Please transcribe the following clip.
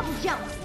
像不像？